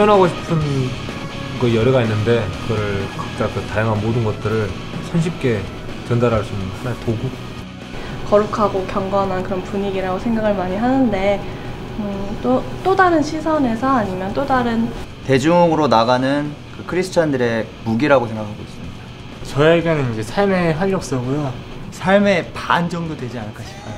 표현하고 싶은 거 여러가 있는데 그걸 각자 그 다양한 모든 것들을 손쉽게 전달할 수 있는 하나의 도구 거룩하고 경건한 그런 분위기라고 생각을 많이 하는데 음, 또, 또 다른 시선에서 아니면 또 다른 대중으로 나가는 그 크리스찬들의 무기라고 생각하고 있습니다. 저에게는 이제 삶의 활력소고요. 삶의 반 정도 되지 않을까 싶어요.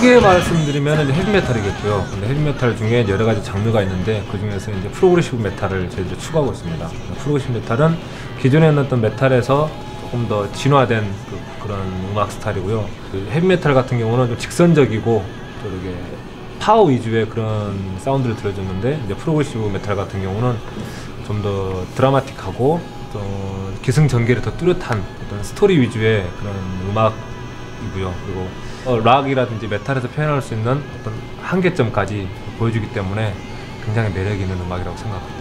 크게 말씀드리면 헤비메탈이겠고요. 근데 헤비메탈 중에 여러 가지 장르가 있는데 그 중에서 이제 progressive metal을 저희들이 추구하고 있습니다. progressive metal은 기존에 있던 메탈에서 조금 더 진화된 그, 런 음악 스타일이고요. 그 헤비메탈 같은 경우는 좀 직선적이고 또 이렇게 파워 위주의 그런 사운드를 들려줬는데 이제 progressive metal 같은 경우는 좀 더 드라마틱하고 또 기승전결이 더 뚜렷한 어떤 스토리 위주의 그런 음악이고요. 그리고 어, 락이라든지 메탈에서 표현할 수 있는 어떤 한계점까지 보여주기 때문에 굉장히 매력 있는 음악이라고 생각합니다.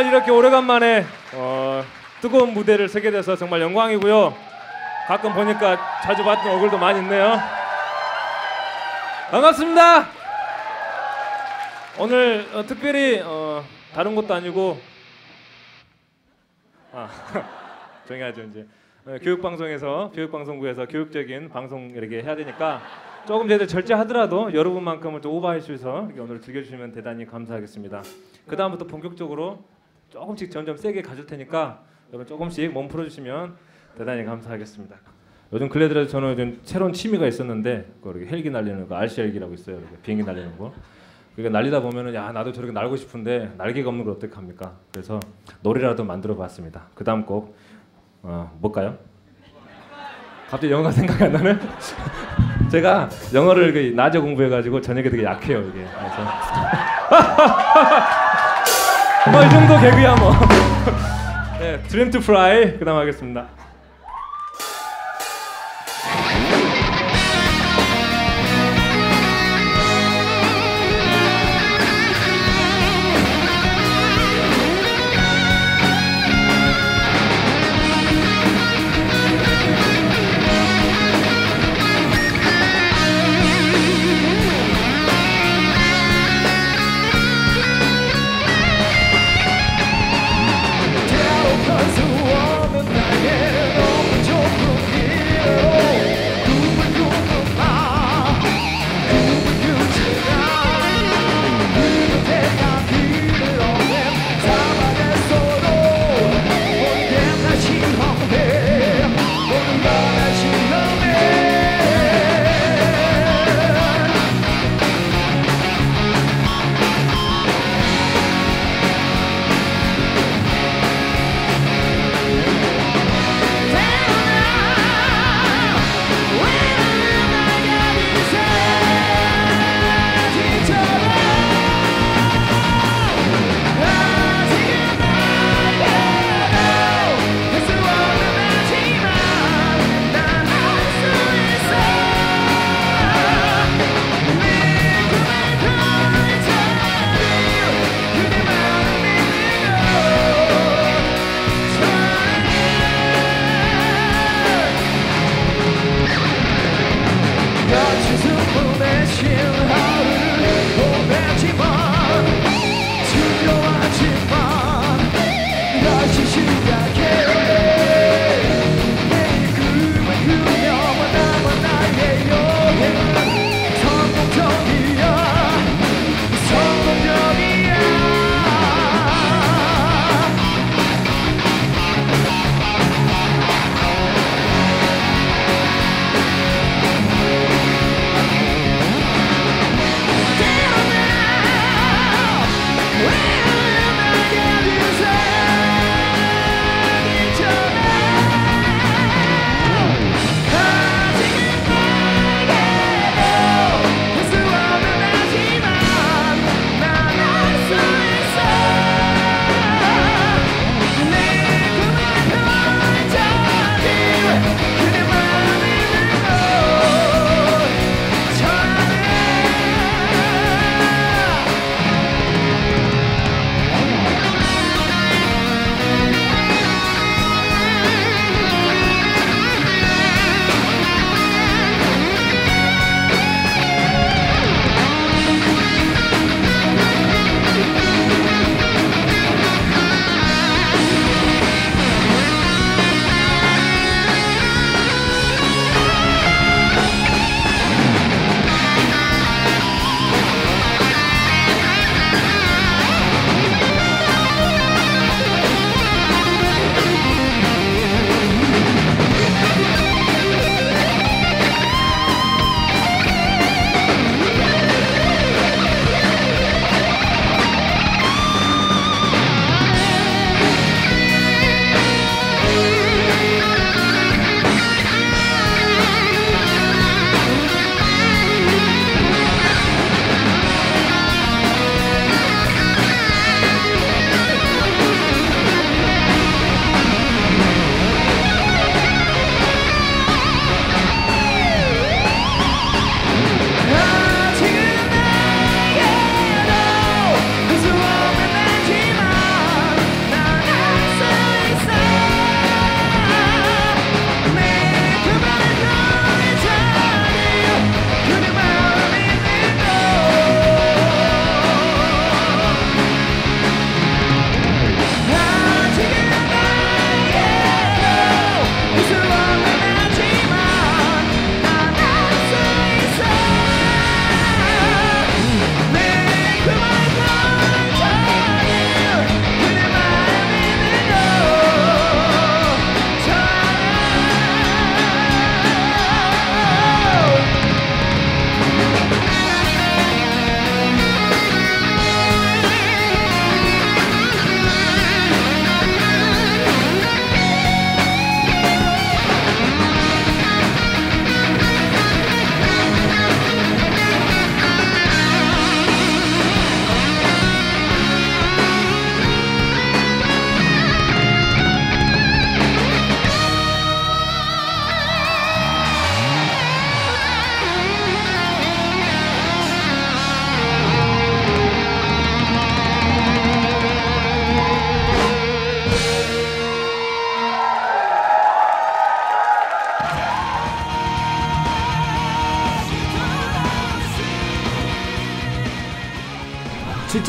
정말 이렇게 오래간만에 어, 뜨거운 무대를 서게 돼서 정말 영광이고요. 가끔 보니까 자주 봤던 얼굴도 많이 있네요. 반갑습니다. 오늘 어, 특별히 어, 다른 것도 아니고 아, 조용히 하죠 이제 어, 교육방송에서 교육방송국에서 교육적인 방송 이렇게 해야 되니까 조금 저희들 절제하더라도 여러분만큼은 좀 오버할 수 이렇게 오늘 즐겨주시면 대단히 감사하겠습니다. 그 다음부터 본격적으로 조금씩 점점 세게 가줄 테니까 여러분 조금씩 몸 풀어주시면 대단히 감사하겠습니다. 요즘 들어서 저는 요즘 새로운 취미가 있었는데 그 이렇게 헬기 날리는 거 RC 헬기라고 있어요. 이렇게 비행기 날리는 거. 그게 날리다 보면은 야 나도 저렇게 날고 싶은데 날개가 없는 걸 어떻게 합니까? 그래서 노래라도 만들어 봤습니다. 그 다음 곡 어, 뭘까요? 갑자기 영어가 생각이 안 나네. 제가 영어를 그 낮에 공부해가지고 저녁에 되게 약해요 이게. 그래서 뭐이 정도 개그야 뭐. 네, Dream to Fly 그다음 하겠습니다.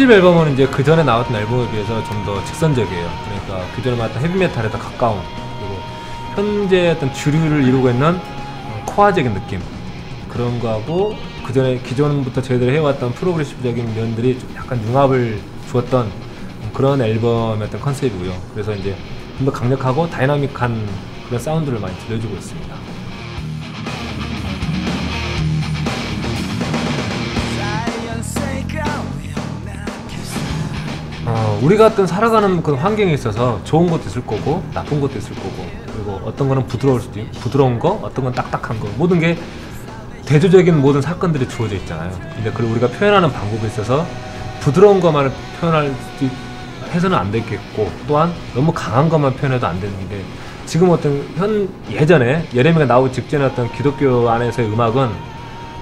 1집 앨범은 이제 그 전에 나왔던 앨범에 비해서 좀 더 직선적이에요. 그러니까 그 전에 나왔던 헤비메탈에 더 가까운 그리고 현재 어떤 주류를 이루고 있는 어, 코어적인 느낌 그런 거하고 그 전에 기존부터 저희들이 해왔던 progressive적인 면들이 좀 약간 융합을 주었던 그런 앨범의 어떤 컨셉이고요. 그래서 이제 좀 더 강력하고 다이나믹한 그런 사운드를 많이 들려주고 있습니다. 우리가 어떤 살아가는 그런 환경에 있어서 좋은 것도 있을 거고 나쁜 것도 있을 거고 그리고 어떤 거는 부드러울 수도 있, 부드러운 거 어떤 건 딱딱한 거 모든 게 대조적인 모든 사건들이 주어져 있잖아요 근데 그걸 우리가 표현하는 방법에 있어서 부드러운 것만을 표현할 수 있- 해서는 안 되겠고 또한 너무 강한 것만 표현해도 안 되는 게 지금 어떤 현 예전에 예레미가 나오기 직전에 어떤 기독교 안에서의 음악은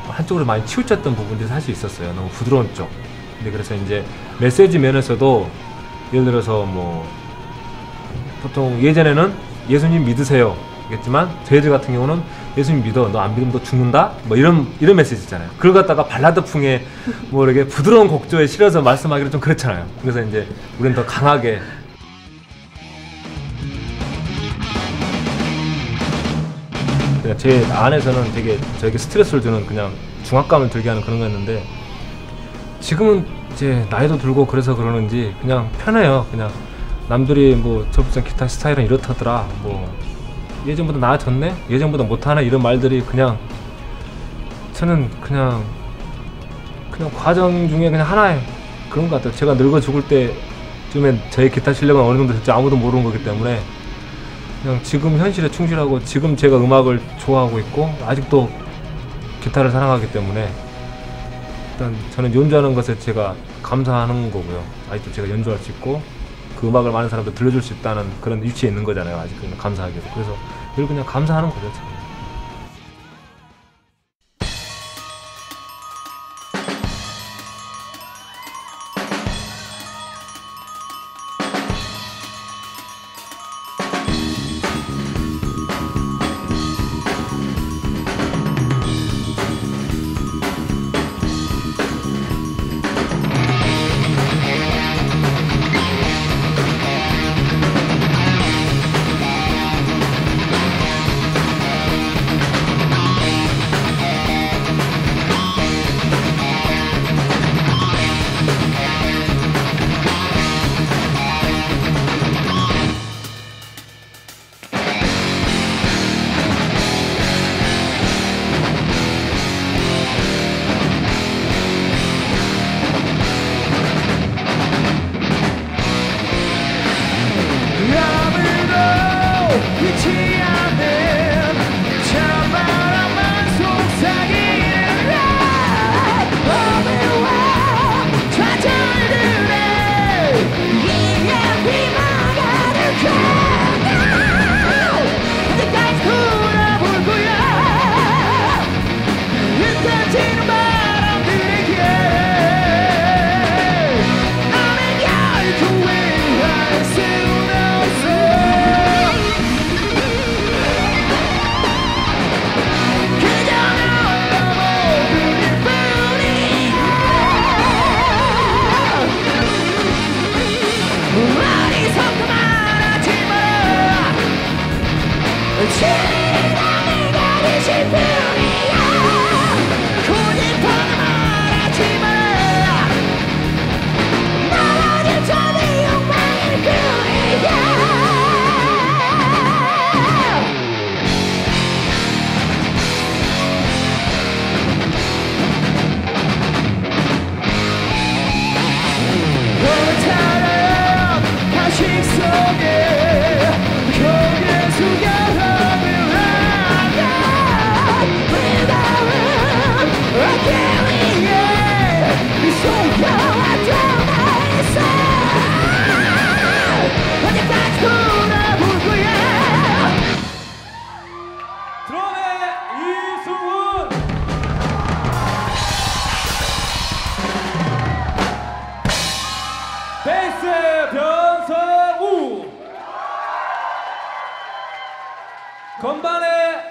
한쪽으로 많이 치우쳤던 부분들이 사실 있었어요. 너무 부드러운 쪽. 근데 그래서 이제 메시지 면에서도 예를 들어서 뭐 보통 예전에는 예수님 믿으세요. 겠지만 저희들 같은 경우는 예수님 믿어. 너 안 믿으면 너 죽는다. 뭐 이런 이런 메시지 있잖아요. 그걸 갖다가 발라드풍의 뭐 이렇게 부드러운 곡조에 실어서 말씀하기는 좀 그렇잖아요. 그래서 이제 우리는 더 강하게 그냥 제 안에서는 되게 저에게 스트레스를 주는 그냥 중압감을 들게 하는 그런 거였는데 지금은 이제 나이도 들고 그래서 그러는지 그냥 편해요. 그냥 남들이 뭐 저부터 기타 스타일은 이렇다더라. 뭐 예전보다 나아졌네. 예전보다 못하네 이런 말들이 그냥 저는 그냥 그냥 과정 중에 그냥 하나의 그런 것 같아요. 제가 늙어 죽을 때쯤에 저의 기타 실력은 어느 정도 될지 아무도 모르는 거기 때문에 그냥 지금 현실에 충실하고 지금 제가 음악을 좋아하고 있고 아직도 기타를 사랑하기 때문에 일단 저는 연주하는 것에 제가 감사하는 거고요. 아직도 제가 연주할 수 있고 그 음악을 많은 사람들 들려줄 수 있다는 그런 위치에 있는 거잖아요. 아직은 감사하게도. 그래서 늘 그냥 감사하는 거죠. 저는. 베이스 변성우. 건반의